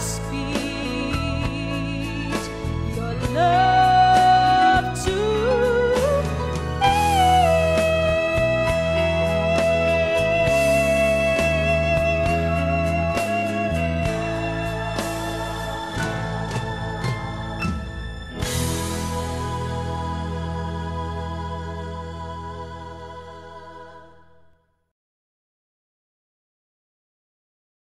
speak.